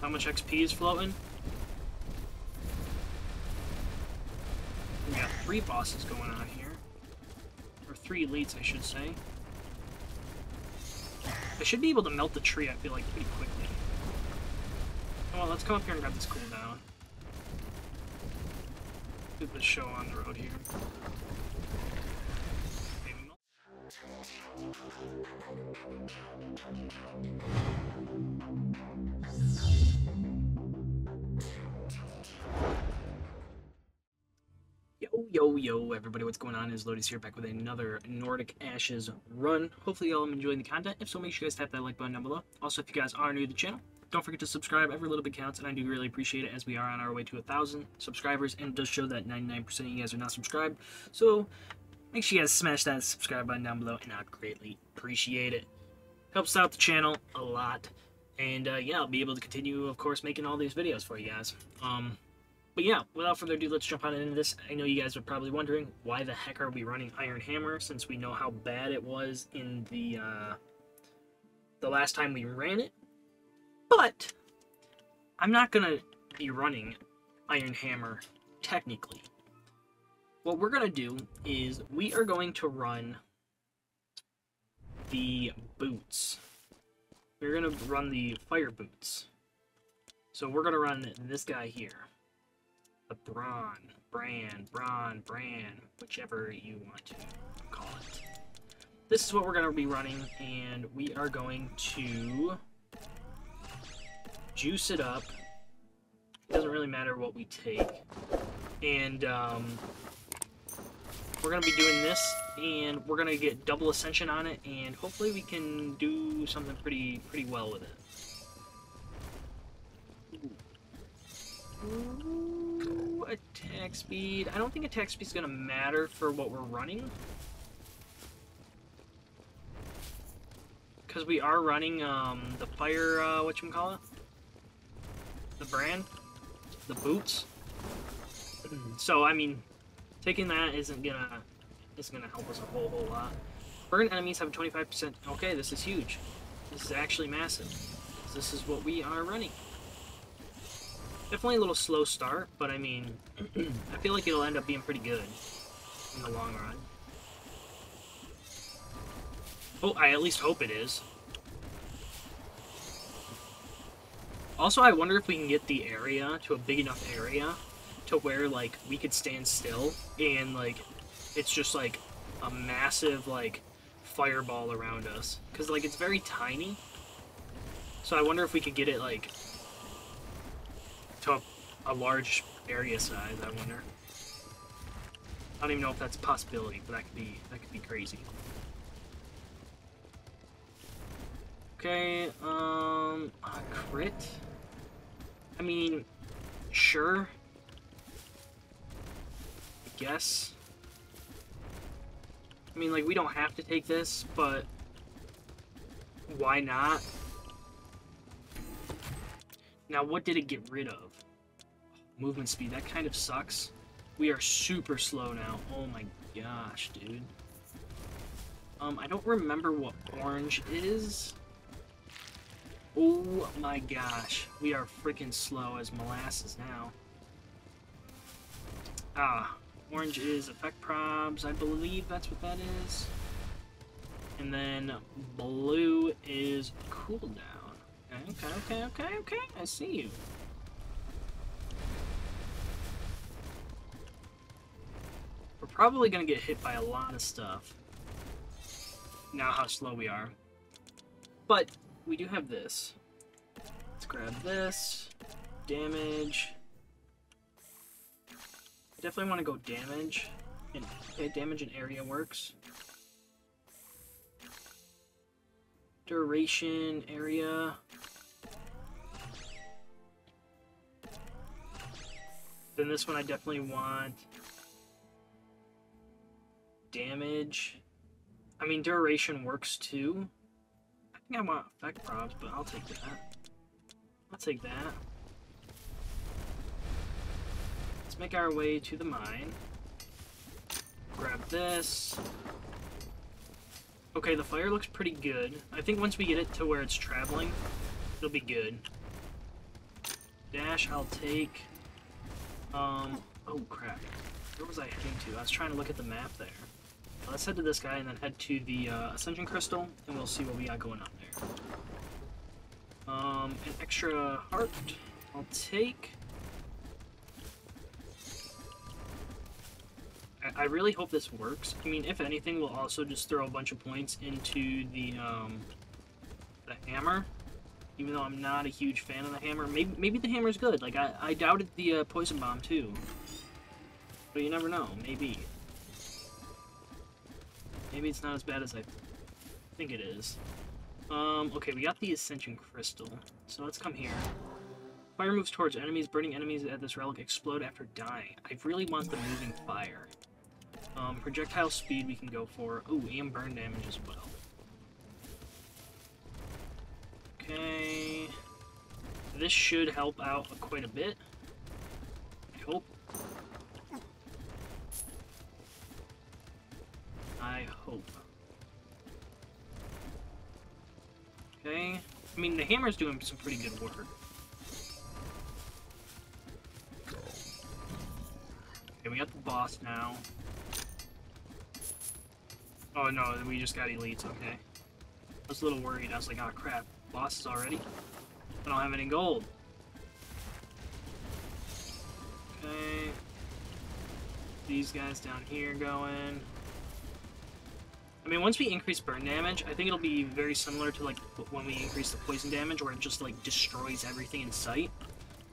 How much XP is floating? We got three bosses going on here. Or three elites, I should say. I should be able to melt the tree, I feel like, pretty quickly. Oh, well, let's come up here and grab this cooldown. Do the show on the road here. Yo, yo, yo, everybody, what's going on? Is Lodious here back with another Nordic Ashes run. Hopefully, y'all are enjoying the content. If so, make sure you guys tap that like button down below. Also, if you guys are new to the channel, don't forget to subscribe. Every little bit counts, and I do really appreciate it as we are on our way to a thousand subscribers. And it does show that 99% of you guys are not subscribed. So, make sure you guys smash that subscribe button down below, and I'd greatly appreciate it. Helps out the channel a lot. And uh, yeah, I'll be able to continue, of course, making all these videos for you guys. Um, but yeah, without further ado, let's jump on into this. I know you guys are probably wondering, why the heck are we running Iron Hammer, since we know how bad it was in the, uh, the last time we ran it. But, I'm not going to be running Iron Hammer, technically. What we're going to do is, we are going to run the boots. We're going to run the fire boots. So we're going to run this guy here the Braun, Bran, Braun, Bran, whichever you want to call it. This is what we're going to be running, and we are going to juice it up. It doesn't really matter what we take. And um, we're going to be doing this, and we're going to get double ascension on it, and hopefully we can do something pretty pretty well with it. Ooh, attack speed. I don't think attack speed is going to matter for what we're running. Because we are running um, the fire, uh, it? The brand? The boots? so, I mean, taking that isn't gonna, isn't gonna help us a whole, whole lot. Burn enemies have a 25%. Okay, this is huge. This is actually massive. This is what we are running. Definitely a little slow start, but I mean, I feel like it'll end up being pretty good in the long run. Oh, I at least hope it is. Also, I wonder if we can get the area to a big enough area to where, like, we could stand still and, like, it's just, like, a massive, like, fireball around us. Because, like, it's very tiny. So I wonder if we could get it, like, to a, a large area size, I wonder. I don't even know if that's a possibility, but that could be that could be crazy. Okay, um, a crit. I mean, sure. Guess. I mean, like, we don't have to take this, but why not? Now, what did it get rid of? Movement speed. That kind of sucks. We are super slow now. Oh my gosh, dude. Um, I don't remember what orange is. Oh my gosh. We are freaking slow as molasses now. Ah, orange is effect probs. I believe that's what that is. And then blue is cooldown. Okay, okay, okay, okay. I see you. We're probably gonna get hit by a lot of stuff. Now how slow we are. But we do have this. Let's grab this. Damage. Definitely want to go damage. And okay, eh, damage and area works. Duration, area. Then this one I definitely want damage. I mean, duration works too. I think I want effect probs, but I'll take that. I'll take that. Let's make our way to the mine. Grab this. Okay, the fire looks pretty good. I think once we get it to where it's traveling, it'll be good. Dash, I'll take. Um, oh crap. Where was I heading to? I was trying to look at the map there. Let's head to this guy and then head to the uh, Ascension Crystal, and we'll see what we got going on there. Um, an extra heart I'll take. I, really hope this works. I mean, if anything, we'll also just throw a bunch of points into the, um, the hammer. Even though I'm not a huge fan of the hammer. Maybe, maybe the hammer's good. Like, I, I doubted the uh, poison bomb, too. But you never know. Maybe. Maybe it's not as bad as I think it is. Um, okay, we got the Ascension Crystal. So let's come here. Fire moves towards enemies. Burning enemies at this relic explode after dying. I really want the moving fire. Um, projectile speed we can go for. Ooh, and burn damage as well. Okay. This should help out quite a bit. I hope. I hope. Okay. I mean, the hammer's doing some pretty good work. Okay, we got the boss now. Oh no, we just got elites, okay. I was a little worried. I was like, oh crap, bosses already? I don't have any gold. Okay. These guys down here going. I mean, once we increase burn damage, I think it'll be very similar to like when we increase the poison damage, where it just like destroys everything in sight.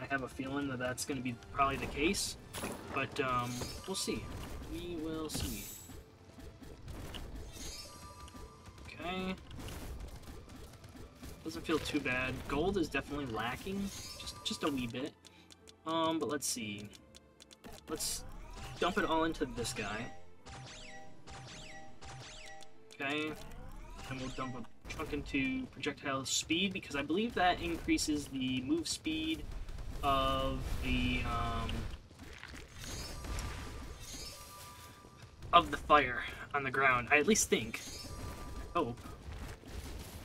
I have a feeling that that's going to be probably the case, but um, we'll see. We will see. Doesn't feel too bad. Gold is definitely lacking, just just a wee bit. Um, but let's see. Let's dump it all into this guy. Okay. And we'll dump a chunk into projectile speed because I believe that increases the move speed of the um, of the fire on the ground. I at least think. Hope.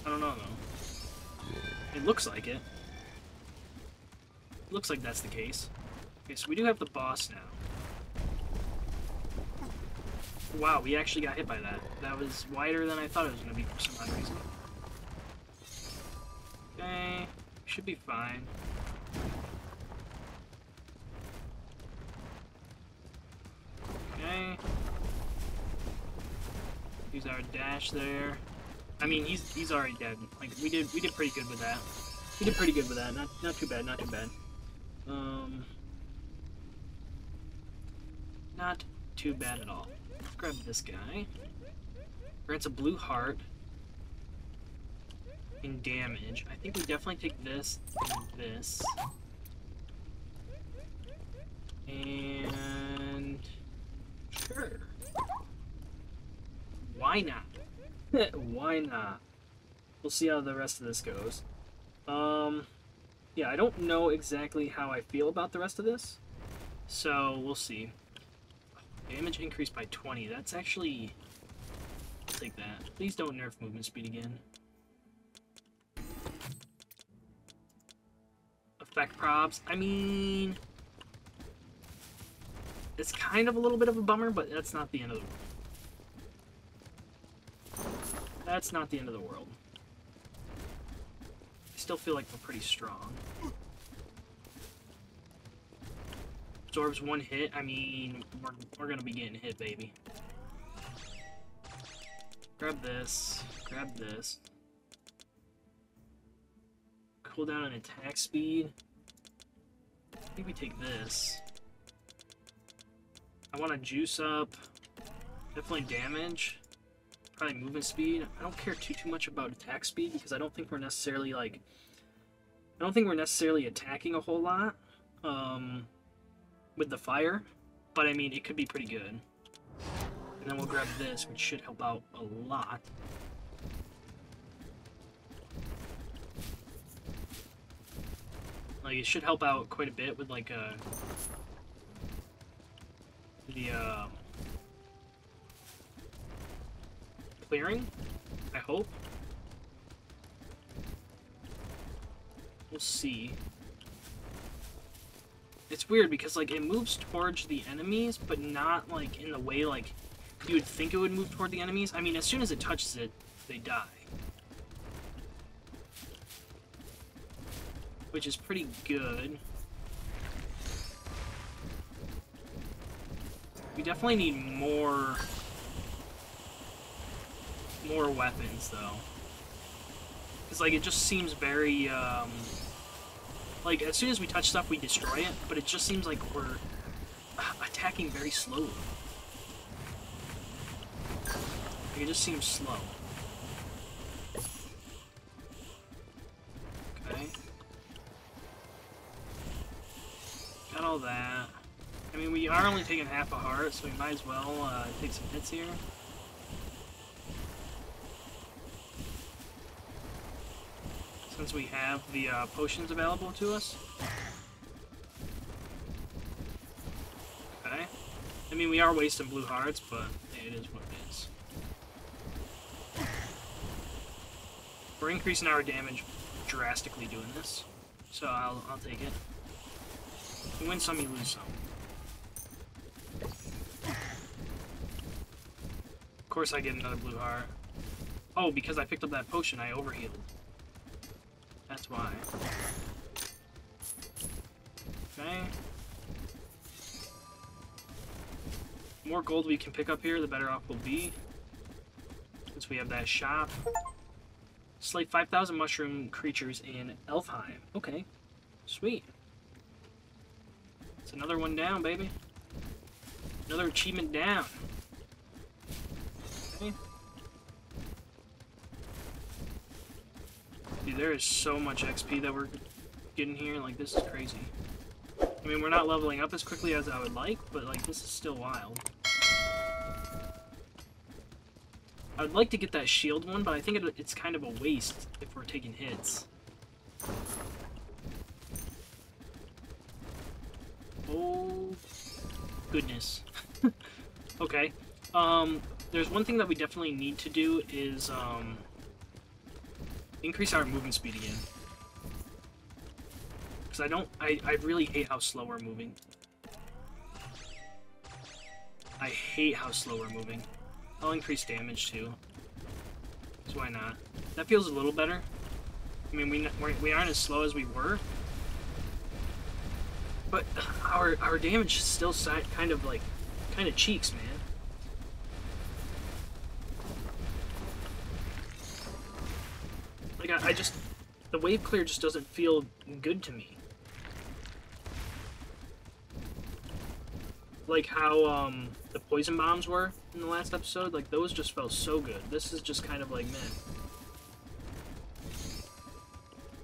I don't know though. It looks like it. Looks like that's the case. Okay, so we do have the boss now. Wow, we actually got hit by that. That was wider than I thought it was going to be for some odd reason. Okay, should be fine. Okay. Use our dash there. I mean, he's he's already dead. Like we did we did pretty good with that. We did pretty good with that. Not not too bad. Not too bad. Um, not too bad at all. Grab this guy. Grants a blue heart. In damage. I think we definitely take this and this. Why not? Why not? We'll see how the rest of this goes. Um, yeah, I don't know exactly how I feel about the rest of this. So, we'll see. Damage increased by 20. That's actually... I'll take that. Please don't nerf movement speed again. Effect props. I mean... It's kind of a little bit of a bummer, but that's not the end of the world. That's not the end of the world. I still feel like we're pretty strong. absorbs one hit, I mean, we're, we're gonna be getting hit, baby. Grab this. Grab this. Cooldown and attack speed. We take this. I want to juice up. Definitely damage. Movement speed. I don't care too too much about attack speed because I don't think we're necessarily like. I don't think we're necessarily attacking a whole lot. Um, with the fire, but I mean, it could be pretty good. And then we'll grab this, which should help out a lot. Like, it should help out quite a bit with, like, uh, the, uh, clearing. I hope. We'll see. It's weird because, like, it moves towards the enemies, but not, like, in the way, like, you would think it would move toward the enemies. I mean, as soon as it touches it, they die. Which is pretty good. We definitely need more... more weapons, though. Because, like, it just seems very, um... Like, as soon as we touch stuff, we destroy it, but it just seems like we're attacking very slowly. Like, it just seems slow. Okay. Got all that. I mean, we are only taking half a heart, so we might as well uh, take some hits here. Since we have the uh, potions available to us. Okay. I mean, we are wasting blue hearts, but it is what it is. We're increasing our damage drastically doing this, so I'll, I'll take it. You win some, you lose some. Of course I get another blue heart. Oh, because I picked up that potion, I overhealed. Why. Okay. The more gold we can pick up here, the better off we'll be. Since we have that shop. Slay 5,000 mushroom creatures in Elfheim. Okay. Sweet. It's another one down, baby. Another achievement down. Dude, there is so much XP that we're getting here. Like, this is crazy. I mean, we're not leveling up as quickly as I would like, but, like, this is still wild. I would like to get that shield one, but I think it, it's kind of a waste if we're taking hits. Oh, goodness. okay. Um, there's one thing that we definitely need to do is, um, increase our movement speed again. Because I don't, I, I really hate how slow we're moving. I hate how slow we're moving. I'll increase damage too. So why not? That feels a little better. I mean, we, we aren't as slow as we were. But uh, our, our damage is still kind of like, kind of cheeks, man. Like, I, I just... The wave clear just doesn't feel good to me. Like how, um, the poison bombs were in the last episode, like, those just felt so good. This is just kind of like, man...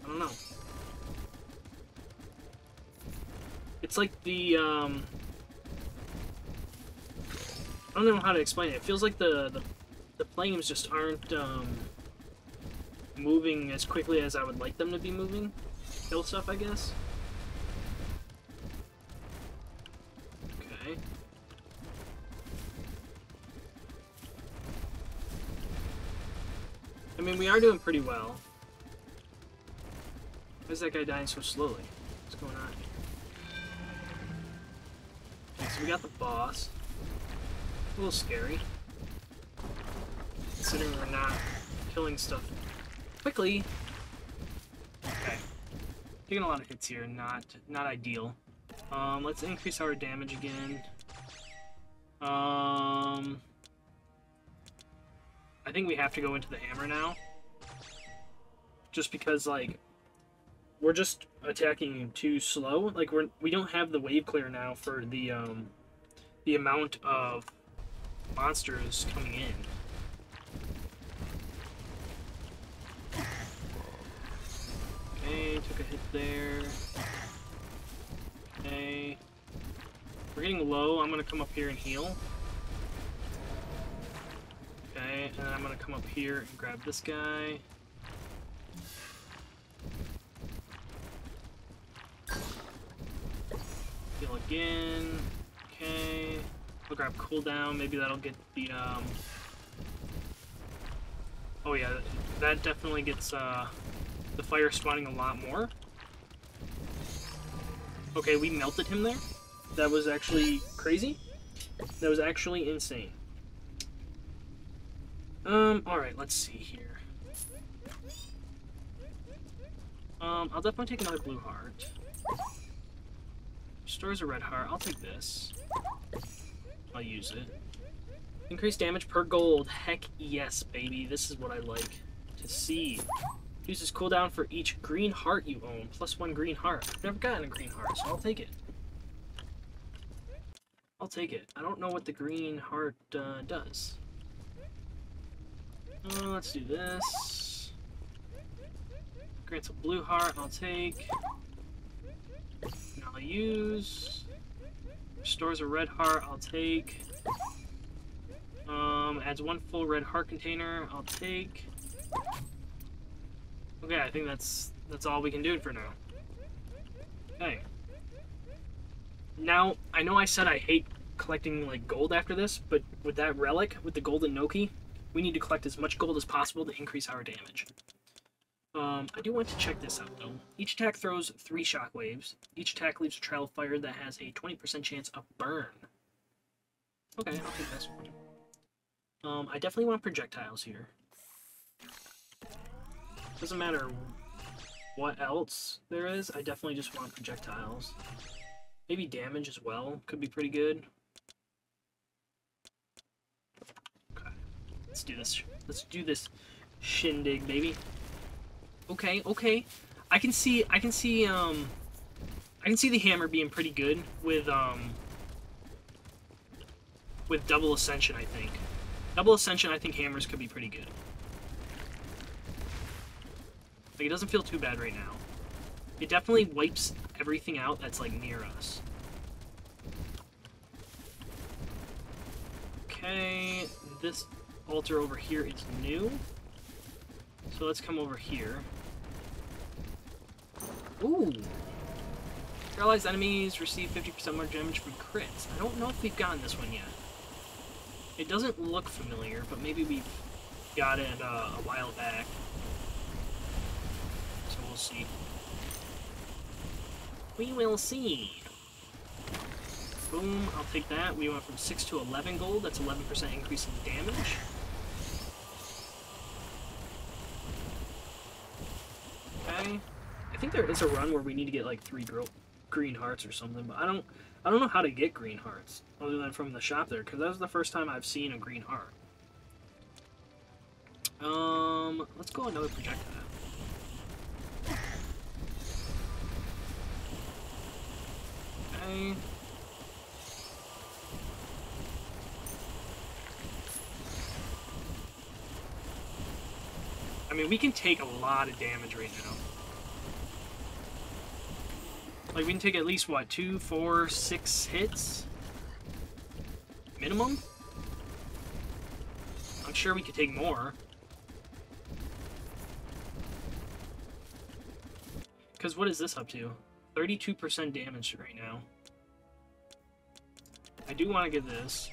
I don't know. It's like the, um... I don't know how to explain it. It feels like the, the, the flames just aren't, um moving as quickly as I would like them to be moving. Kill stuff, I guess. Okay. I mean, we are doing pretty well. Why is that guy dying so slowly? What's going on? Okay, so we got the boss. A little scary. Considering we're not killing stuff quickly. Okay. Taking a lot of hits here, not not ideal. Um, let's increase our damage again. Um, I think we have to go into the hammer now. Just because, like, we're just attacking too slow. Like, we're, we don't have the wave clear now for the, um, the amount of monsters coming in. Took a hit there. Okay. We're getting low. I'm gonna come up here and heal. Okay, and I'm gonna come up here and grab this guy. Heal again. Okay. We'll grab cooldown. Maybe that'll get the, um... Oh yeah, that definitely gets uh, the fire spawning a lot more. Okay, we melted him there. That was actually crazy. That was actually insane. Um, alright, let's see here. Um, I'll definitely take another blue heart. Stores a red heart. I'll take this. I'll use it. Increased damage per gold. Heck yes, baby. This is what I like to see. Uses cooldown for each green heart you own. Plus one green heart. I've never gotten a green heart, so I'll take it. I'll take it. I don't know what the green heart uh, does. Uh, let's do this. Grants a blue heart, I'll take. I'll use. Restores a red heart, I'll take. Um, adds one full red heart container, I'll take. Okay, I think that's that's all we can do for now. Okay. Now, I know I said I hate collecting like gold after this, but with that relic, with the golden Noki, we need to collect as much gold as possible to increase our damage. Um, I do want to check this out though. Each attack throws three shockwaves. Each attack leaves a trail of fire that has a 20% chance of burn. Okay, I'll take this one. Um, I definitely want projectiles here. Doesn't matter what else there is, I definitely just want projectiles. Maybe damage as well, could be pretty good. Okay, let's do this. Let's do this shindig, baby. Okay, okay. I can see, I can see, um, I can see the hammer being pretty good with, um, with double ascension, I think. Double ascension, I think hammers could be pretty good. Like, it doesn't feel too bad right now. It definitely wipes everything out that's, like, near us. Okay, this altar over here is new. So let's come over here. Ooh! Paralyzed enemies receive 50% more damage from crits. I don't know if we've gotten this one yet. It doesn't look familiar, but maybe we've got it uh, a while back see. We will see. Boom, I'll take that. We went from 6 to 11 gold. That's 11% increase in damage. Okay. I think there is a run where we need to get like three green hearts or something, but I don't I don't know how to get green hearts other than from the shop there, because that was the first time I've seen a green heart. Um, let's go another projectile. I mean, we can take a lot of damage right now. Like, we can take at least, what, two, four, six hits? Minimum? I'm sure we could take more. Because what is this up to? 32% damage right now. I do want to get this.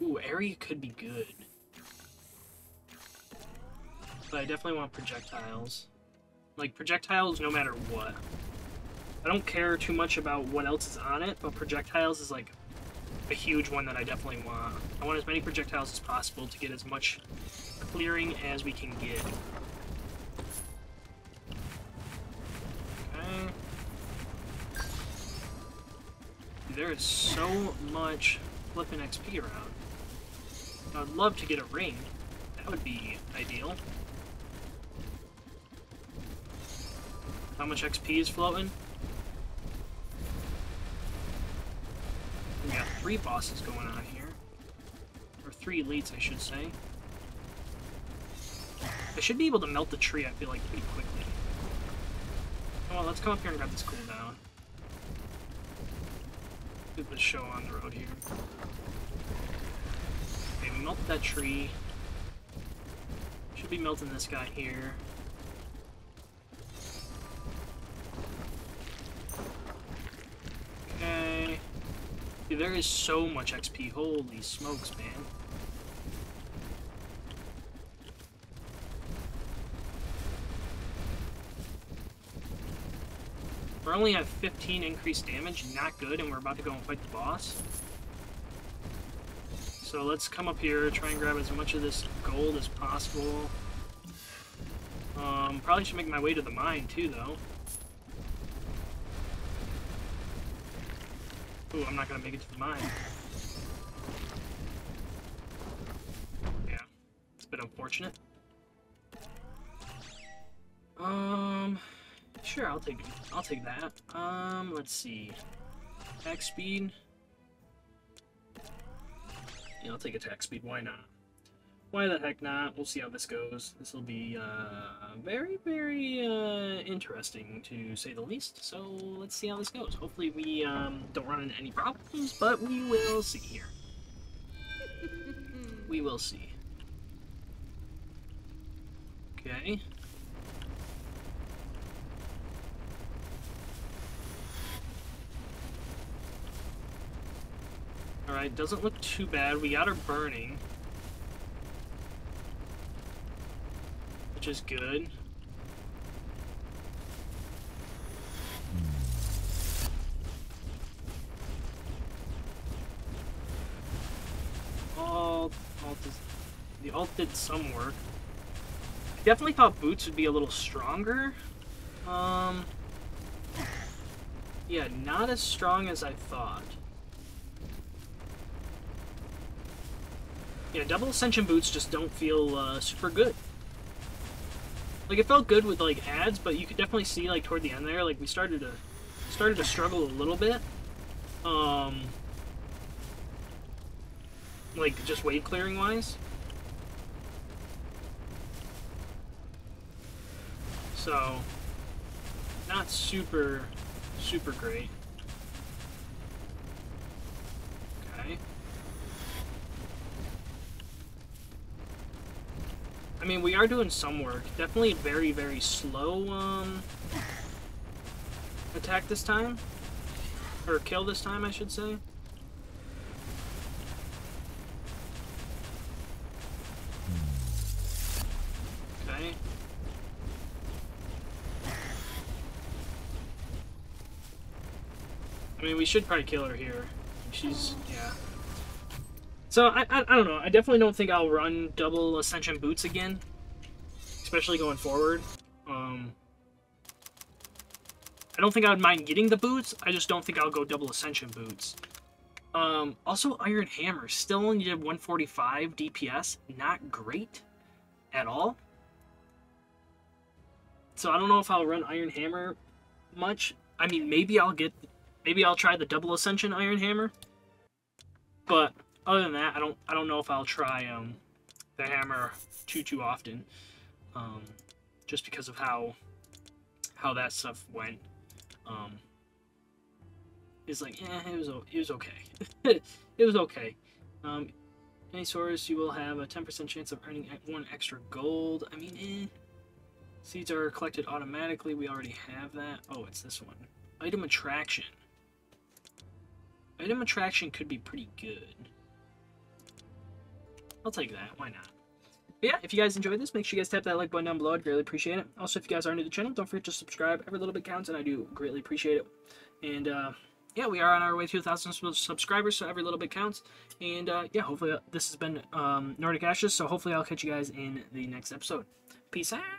Ooh, area could be good. But I definitely want projectiles. Like, projectiles no matter what. I don't care too much about what else is on it, but projectiles is like a huge one that I definitely want. I want as many projectiles as possible to get as much clearing as we can get. There is so much flipping XP around. I'd love to get a ring. That would be ideal. How much XP is floating? We got three bosses going on here. Or three elites, I should say. I should be able to melt the tree, I feel like, pretty quickly. Well, let's come up here and grab this cooldown the show on the road here. Okay, we melt that tree. Should be melting this guy here. Okay. Dude, there is so much XP. Holy smokes, man. We're only at 15 increased damage, not good, and we're about to go and fight the boss. So let's come up here, try and grab as much of this gold as possible. Um, probably should make my way to the mine too, though. Ooh, I'm not gonna make it to the mine. Yeah, it's bit unfortunate. Um, sure, I'll take I'll take that. Um, let's see, attack speed. Yeah, I'll take attack speed. Why not? Why the heck not? We'll see how this goes. This will be uh, very, very uh, interesting, to say the least. So let's see how this goes. Hopefully we um, don't run into any problems, but we will see here. we will see. Okay. Alright, doesn't look too bad. We got her burning. which is good. Alt, alt is, the alt did some work. I definitely thought boots would be a little stronger. Um, yeah, not as strong as I thought. Yeah, double ascension boots just don't feel uh, super good. Like it felt good with like ads, but you could definitely see like toward the end there, like we started to started to struggle a little bit. Um, like just wave clearing wise. So, not super, super great. I mean, we are doing some work. Definitely very, very slow um, attack this time. Or kill this time, I should say. Okay. I mean, we should probably kill her here. She's, yeah. So, I, I, I, don't know. I definitely don't think I'll run double Ascension boots again. Especially going forward. Um, I don't think I would mind getting the boots. I just don't think I'll go double Ascension boots. Um, also, Iron Hammer. Still only did 145 DPS. Not great at all. So I don't know if I'll run Iron Hammer much. I mean, maybe I'll get... Maybe I'll try the double Ascension Iron Hammer. But other than that, I don't I don't know if I'll try um, the hammer too too often, um, just because of how how that stuff went. Um, it's like, yeah, it was it was okay. it was okay. Um, any source, you will have a 10% chance of earning one extra gold. I mean, eh. Seeds are collected automatically. We already have that. Oh, it's this one. Item attraction. Item attraction could be pretty good. I'll take that. Why not? But yeah, if you guys enjoyed this, make sure you guys tap that like button down below. I'd greatly appreciate it. Also, if you guys are new to the channel, don't forget to subscribe. Every little bit counts, and I do greatly appreciate it. And, uh, yeah, we are on our way to 1,000 subscribers, so every little bit counts. And, uh, yeah, hopefully uh, this has been um, Nordic Ashes, so hopefully I'll catch you guys in the next episode. Peace out!